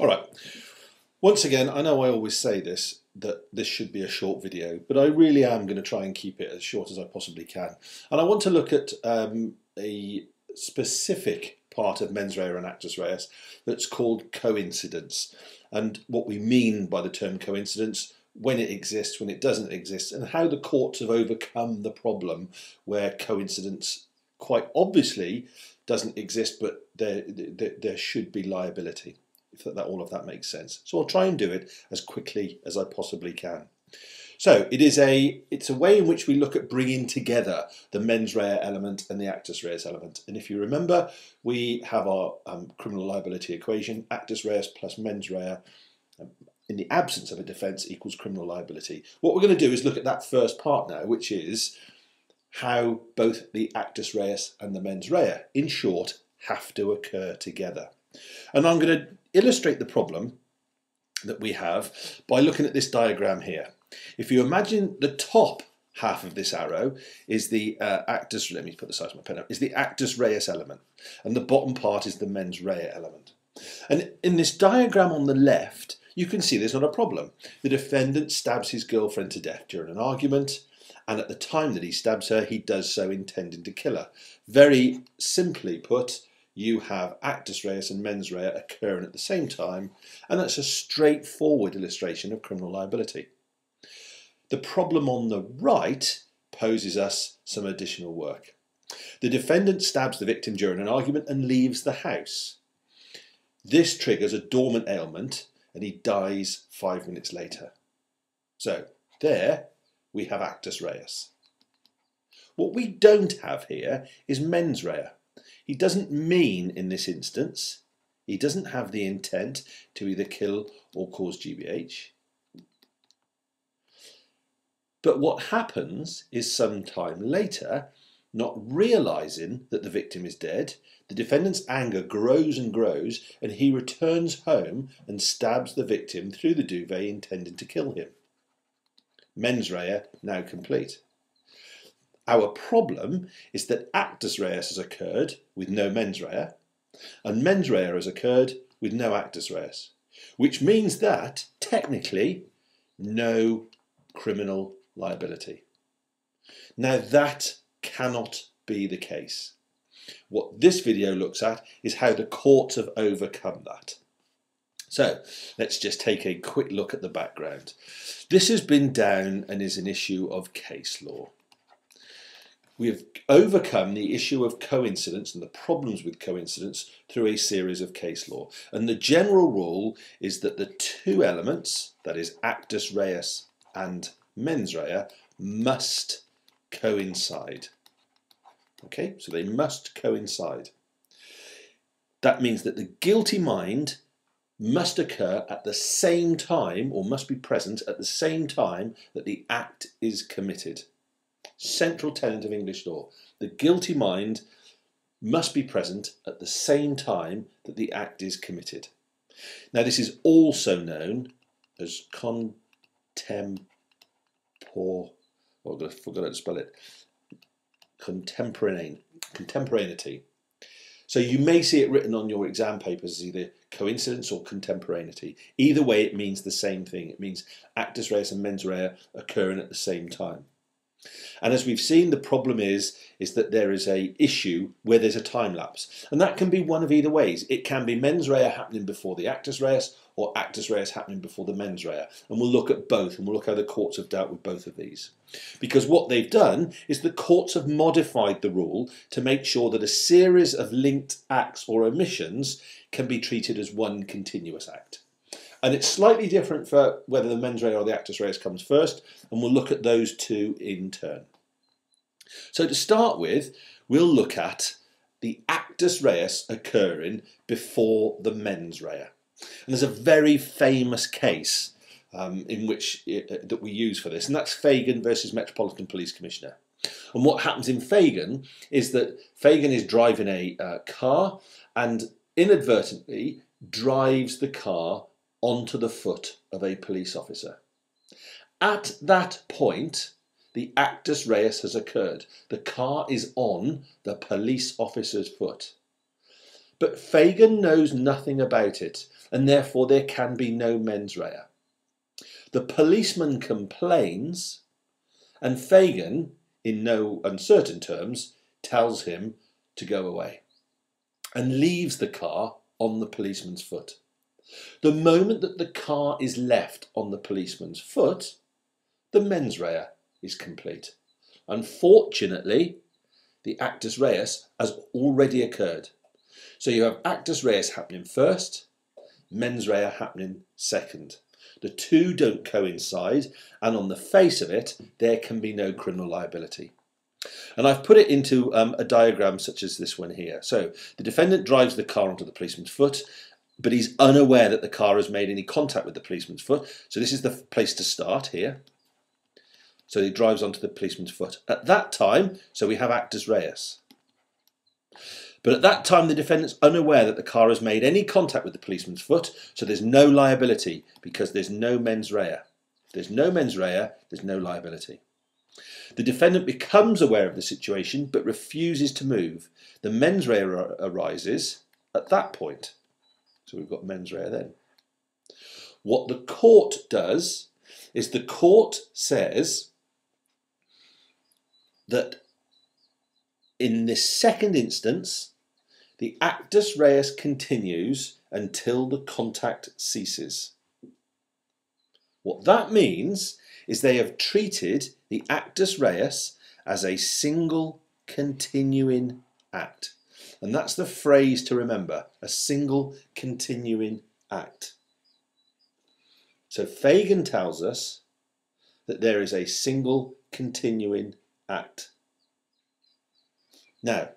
All right. Once again, I know I always say this, that this should be a short video, but I really am going to try and keep it as short as I possibly can. And I want to look at um, a specific part of mens rea and actus reus that's called coincidence. And what we mean by the term coincidence, when it exists, when it doesn't exist, and how the courts have overcome the problem where coincidence quite obviously doesn't exist, but there, there, there should be liability if that, all of that makes sense. So I'll try and do it as quickly as I possibly can. So it is a it's a way in which we look at bringing together the mens rea element and the actus reus element. And if you remember, we have our um, criminal liability equation: actus reus plus mens rea. Um, in the absence of a defence equals criminal liability. What we're going to do is look at that first part now, which is how both the actus reus and the mens rea, in short, have to occur together. And I'm going to illustrate the problem that we have by looking at this diagram here. If you imagine the top half of this arrow is the uh, actus, let me put the size of my pen up, is the actus reus element, and the bottom part is the mens rea element. And in this diagram on the left, you can see there's not a problem. The defendant stabs his girlfriend to death during an argument, and at the time that he stabs her, he does so intending to kill her. Very simply put, you have actus reus and mens rea occurring at the same time, and that's a straightforward illustration of criminal liability. The problem on the right poses us some additional work. The defendant stabs the victim during an argument and leaves the house. This triggers a dormant ailment and he dies five minutes later. So there we have actus reus. What we don't have here is mens rea. He doesn't mean in this instance, he doesn't have the intent to either kill or cause GBH. But what happens is sometime later, not realizing that the victim is dead, the defendant's anger grows and grows, and he returns home and stabs the victim through the duvet, intending to kill him. Mens rea now complete. Our problem is that actus reus has occurred with no mens rea, and mens rea has occurred with no actus reus, which means that, technically, no criminal liability. Now that cannot be the case. What this video looks at is how the courts have overcome that. So let's just take a quick look at the background. This has been down and is an issue of case law we have overcome the issue of coincidence and the problems with coincidence through a series of case law. And the general rule is that the two elements, that is actus reus and mens rea, must coincide. Okay, so they must coincide. That means that the guilty mind must occur at the same time or must be present at the same time that the act is committed central tenet of English law. The guilty mind must be present at the same time that the act is committed. Now, this is also known as contempor. Oh, I forgot to spell it. Contemporaneity. So you may see it written on your exam papers as either coincidence or contemporaneity. Either way, it means the same thing. It means actus reus and mens rea occurring at the same time. And as we've seen, the problem is, is that there is a issue where there's a time lapse. And that can be one of either ways. It can be mens rea happening before the actus reus or actus reus happening before the mens rea. And we'll look at both and we'll look how the courts have dealt with both of these. Because what they've done is the courts have modified the rule to make sure that a series of linked acts or omissions can be treated as one continuous act. And it's slightly different for whether the mens rea or the actus reus comes first, and we'll look at those two in turn. So to start with, we'll look at the actus reus occurring before the mens rea. And there's a very famous case um, in which it, uh, that we use for this, and that's Fagan versus Metropolitan Police Commissioner. And what happens in Fagan is that Fagan is driving a uh, car and inadvertently drives the car onto the foot of a police officer. At that point, the actus reus has occurred. The car is on the police officer's foot. But Fagan knows nothing about it, and therefore there can be no mens rea. The policeman complains, and Fagan, in no uncertain terms, tells him to go away and leaves the car on the policeman's foot. The moment that the car is left on the policeman's foot, the mens rea is complete. Unfortunately, the actus reus has already occurred. So you have actus reus happening first, mens rea happening second. The two don't coincide, and on the face of it, there can be no criminal liability. And I've put it into um, a diagram such as this one here. So the defendant drives the car onto the policeman's foot, but he's unaware that the car has made any contact with the policeman's foot. So this is the place to start here. So he drives onto the policeman's foot. At that time, so we have actus reus. But at that time, the defendant's unaware that the car has made any contact with the policeman's foot, so there's no liability because there's no mens rea. There's no mens rea, there's no liability. The defendant becomes aware of the situation but refuses to move. The mens rea arises at that point. So we've got mens rea then. What the court does is the court says that in this second instance, the actus reus continues until the contact ceases. What that means is they have treated the actus reus as a single continuing act. And that's the phrase to remember, a single continuing act. So Fagan tells us that there is a single continuing act. Now,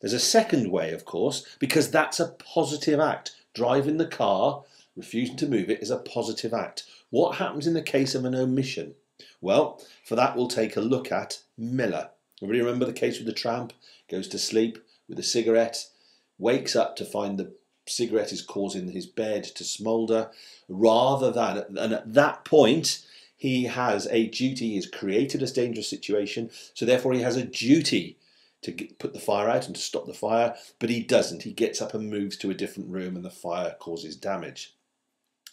there's a second way, of course, because that's a positive act. Driving the car, refusing to move it, is a positive act. What happens in the case of an omission? Well, for that we'll take a look at Miller. Everybody remember the case with the tramp? Goes to sleep with a cigarette, wakes up to find the cigarette is causing his bed to smoulder. Rather than, and at that point, he has a duty, he's created a dangerous situation, so therefore he has a duty to get, put the fire out and to stop the fire, but he doesn't. He gets up and moves to a different room and the fire causes damage.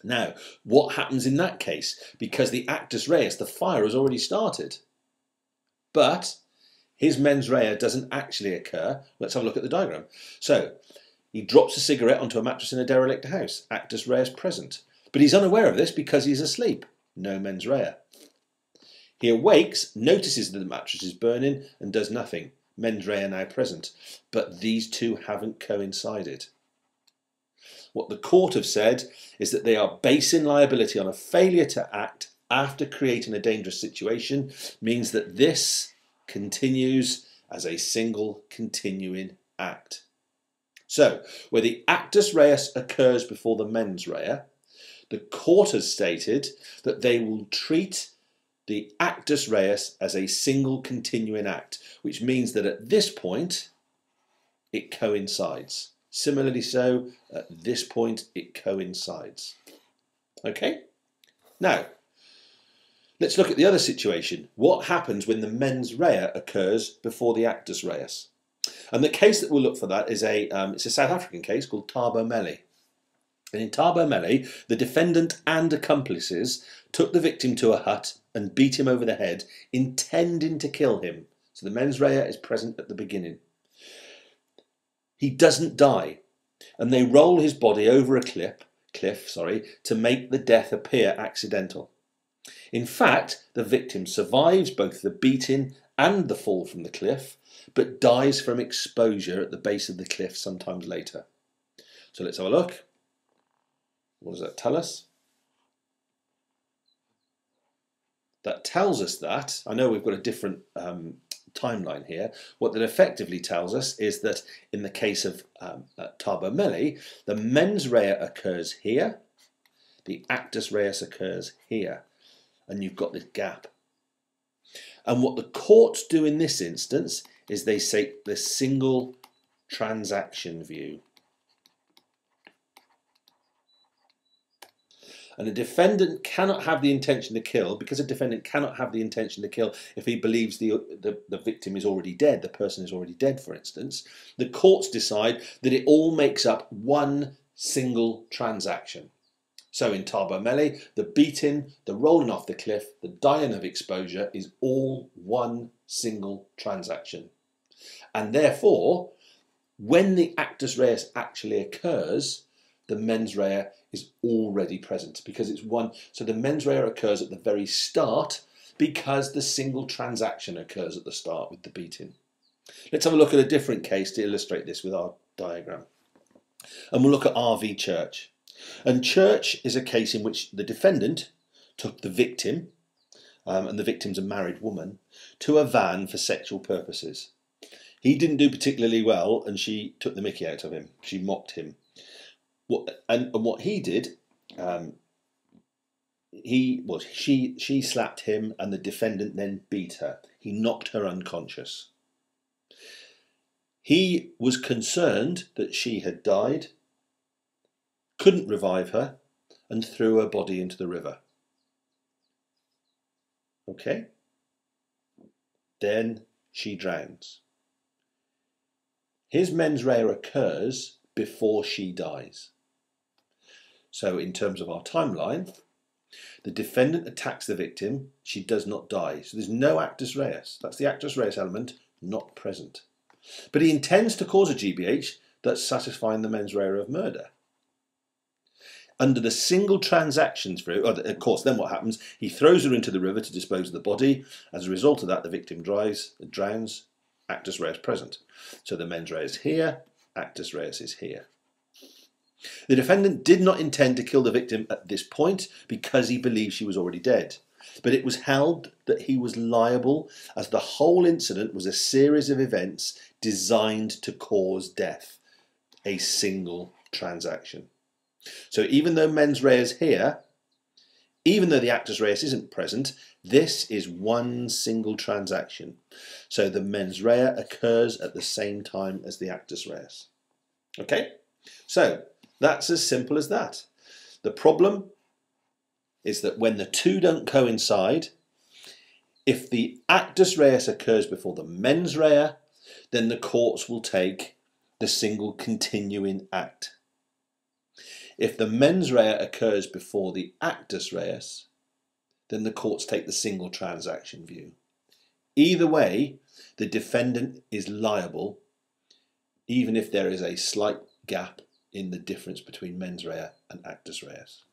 Now, what happens in that case? Because the actus reus, the fire has already started. But his mens rea doesn't actually occur. Let's have a look at the diagram. So, he drops a cigarette onto a mattress in a derelict house. Actus reus present. But he's unaware of this because he's asleep. No mens rea. He awakes, notices that the mattress is burning, and does nothing. Mens rea now present. But these two haven't coincided. What the court have said is that they are basing liability on a failure to act after creating a dangerous situation means that this continues as a single continuing act. So, where the actus reus occurs before the mens rea, the court has stated that they will treat the actus reus as a single continuing act, which means that at this point it coincides. Similarly so, at this point it coincides. Okay? Now, let's look at the other situation. What happens when the mens rea occurs before the actus reus? And the case that we'll look for that is a, um, it's a South African case called Thabo Meli. And in Thabo Meli, the defendant and accomplices took the victim to a hut and beat him over the head, intending to kill him. So the mens rea is present at the beginning. He doesn't die, and they roll his body over a cliff, cliff sorry, to make the death appear accidental. In fact, the victim survives both the beating and the fall from the cliff, but dies from exposure at the base of the cliff sometimes later. So let's have a look. What does that tell us? That tells us that, I know we've got a different um, timeline here. What that effectively tells us is that in the case of um, uh, the mens rea occurs here, the actus reus occurs here, and you've got this gap. And what the courts do in this instance is they say the single transaction view. And a defendant cannot have the intention to kill because a defendant cannot have the intention to kill if he believes the, the, the, victim is already dead, the person is already dead, for instance. The courts decide that it all makes up one single transaction. So in Meli, the beating, the rolling off the cliff, the dying of exposure is all one single transaction. And therefore, when the actus reus actually occurs, the mens rea is already present because it's one. So the mens rea occurs at the very start because the single transaction occurs at the start with the beating. Let's have a look at a different case to illustrate this with our diagram. And we'll look at RV Church. And Church is a case in which the defendant took the victim, um, and the victim's a married woman, to a van for sexual purposes. He didn't do particularly well, and she took the mickey out of him. She mocked him. What and, and what he did, um, he well, she she slapped him, and the defendant then beat her. He knocked her unconscious. He was concerned that she had died, couldn't revive her, and threw her body into the river. Okay? Then she drowns. His mens rea occurs before she dies. So, in terms of our timeline, the defendant attacks the victim, she does not die. So, there's no actus reus. That's the actus reus element not present. But he intends to cause a GBH that's satisfying the mens rea of murder. Under the single transactions for of course, then what happens? He throws her into the river to dispose of the body. As a result of that, the victim dries, drowns, actus reus present. So the mens rea is here, actus reus is here. The defendant did not intend to kill the victim at this point because he believed she was already dead. But it was held that he was liable as the whole incident was a series of events designed to cause death, a single transaction. So even though mens rea is here, even though the actus reus isn't present, this is one single transaction. So the mens rea occurs at the same time as the actus reus. Okay? So that's as simple as that. The problem is that when the two don't coincide, if the actus reus occurs before the mens rea, then the courts will take the single continuing act. If the mens rea occurs before the actus reus, then the courts take the single transaction view. Either way, the defendant is liable, even if there is a slight gap in the difference between mens rea and actus reus.